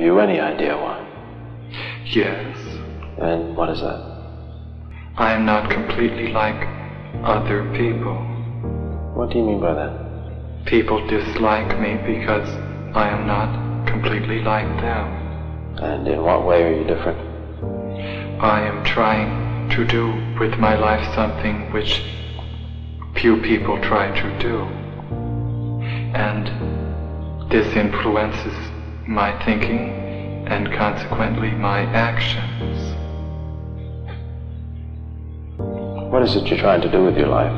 Have you any idea why? Yes, And what is that? I am not completely like other people. What do you mean by that? People dislike me because I am not completely like them. And in what way are you different? I am trying to do with my life something which few people try to do. And this influences my thinking and consequently my actions. What is it you're trying to do with your life?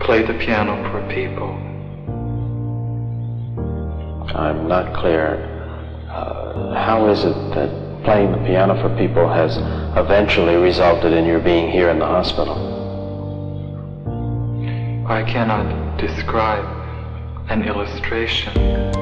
Play the piano for people. I'm not clear. Uh, how is it that playing the piano for people has eventually resulted in your being here in the hospital? I cannot describe an illustration.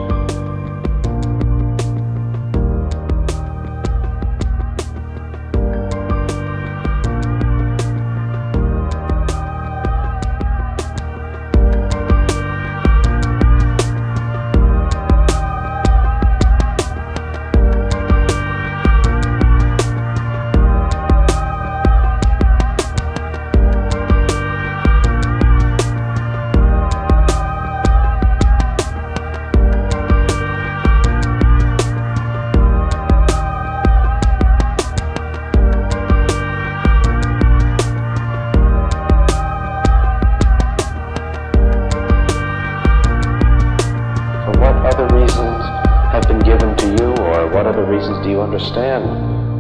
What other reasons do you understand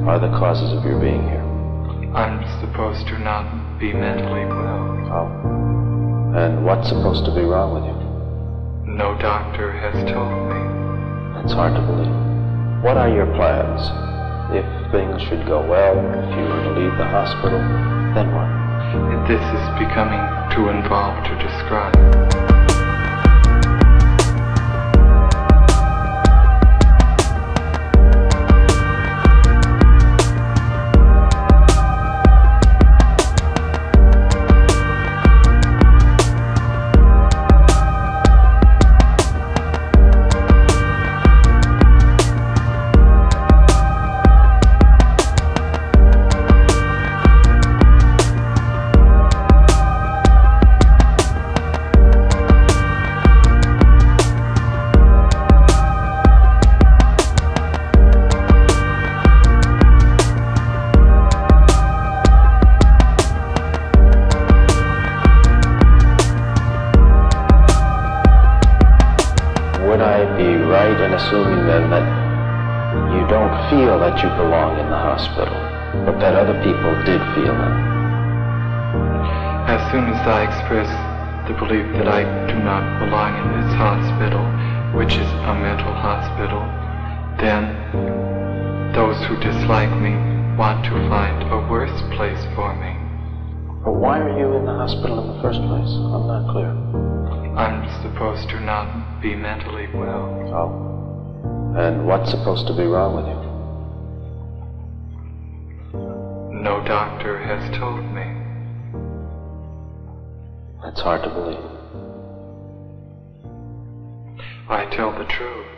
are the causes of your being here? I'm supposed to not be mentally well. Oh. And what's supposed to be wrong with you? No doctor has told me. It's hard to believe. What are your plans? If things should go well, if you were to leave the hospital, then what? This is becoming too involved to describe. Would I be right in assuming then that you don't feel that you belong in the hospital, but that other people did feel that? As soon as I express the belief that I do not belong in this hospital, which is a mental hospital, then those who dislike me want to find a worse place for me. But why are you in the hospital in the first place? I'm not clear. Supposed to not be mentally well. Oh. And what's supposed to be wrong with you? No doctor has told me. That's hard to believe. I tell the truth.